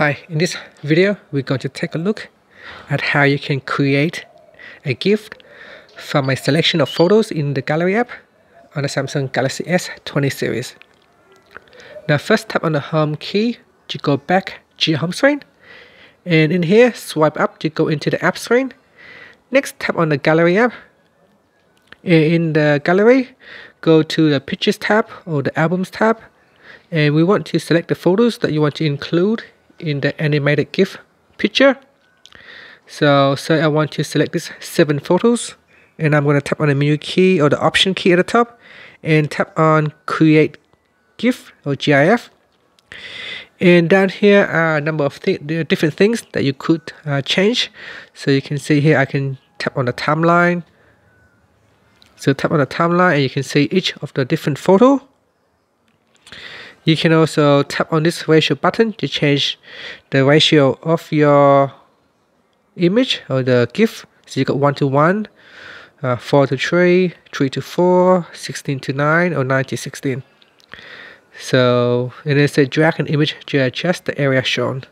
Hi, in this video we're going to take a look at how you can create a GIF from a selection of photos in the gallery app on the Samsung Galaxy S20 series. Now first tap on the home key to go back to your home screen and in here swipe up to go into the app screen. Next tap on the gallery app. In the gallery go to the pictures tab or the albums tab and we want to select the photos that you want to include in the animated GIF picture. So say I want to select this seven photos and I'm going to tap on the menu key or the option key at the top and tap on create GIF or GIF. And down here are a number of th different things that you could uh, change. So you can see here I can tap on the timeline. So tap on the timeline and you can see each of the different photo you can also tap on this ratio button to change the ratio of your image or the GIF. So you got 1 to 1, uh, 4 to 3, 3 to 4, 16 to 9, or 9 to 16. So and is a drag an image to adjust the area shown.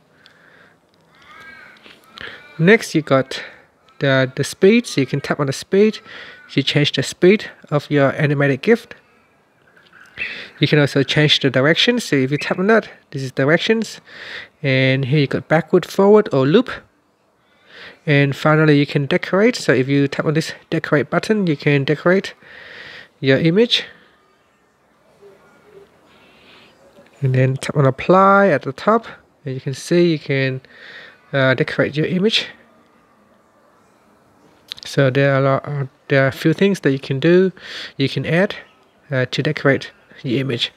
Next you got the, the speed, so you can tap on the speed to change the speed of your animated GIF. You can also change the direction. So if you tap on that, this is directions. And here you got backward, forward, or loop. And finally, you can decorate. So if you tap on this decorate button, you can decorate your image. And then tap on apply at the top. And you can see you can uh, decorate your image. So there are, a lot, uh, there are a few things that you can do. You can add uh, to decorate the image.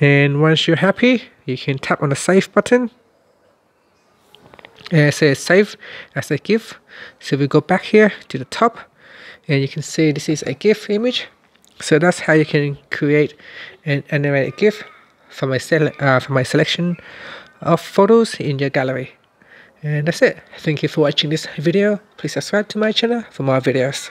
And once you're happy, you can tap on the save button. And it says save as a GIF. So we go back here to the top and you can see this is a GIF image. So that's how you can create an animated GIF from a, uh, from a selection of photos in your gallery. And that's it. Thank you for watching this video. Please subscribe to my channel for more videos.